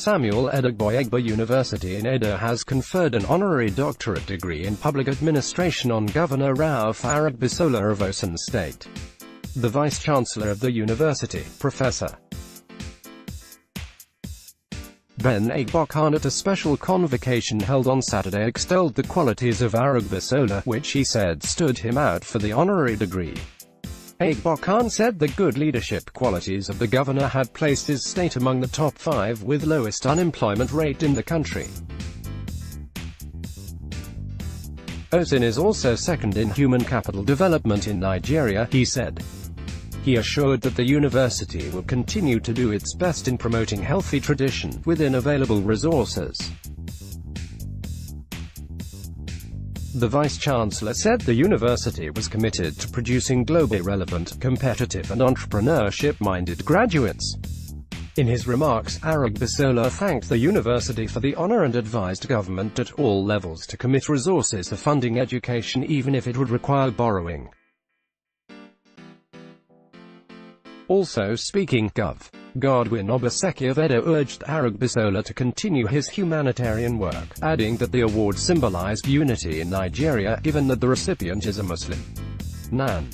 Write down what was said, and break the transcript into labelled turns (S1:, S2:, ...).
S1: Samuel Adegboyega University in Edo has conferred an honorary doctorate degree in public administration on Governor Rauf Aregbesola of Osun State. The Vice-Chancellor of the university, Professor Ben Aigbokhan at a special convocation held on Saturday extolled the qualities of Aregbesola, which he said stood him out for the honorary degree. Aigbokhan said the good leadership qualities of the governor had placed his state among the top five with lowest unemployment rate in the country. Osun is also second in human capital development in Nigeria, he said. He assured that the university will continue to do its best in promoting healthy tradition, within available resources. The Vice-Chancellor said the university was committed to producing globally relevant, competitive and entrepreneurship-minded graduates. In his remarks, Aregbesola thanked the university for the honor and advised government at all levels to commit resources to funding education even if it would require borrowing. Also speaking, Gov. Godwin Obaseki of Edo urged Aregbesola to continue his humanitarian work, adding that the award symbolized unity in Nigeria, given that the recipient is a Muslim. Nan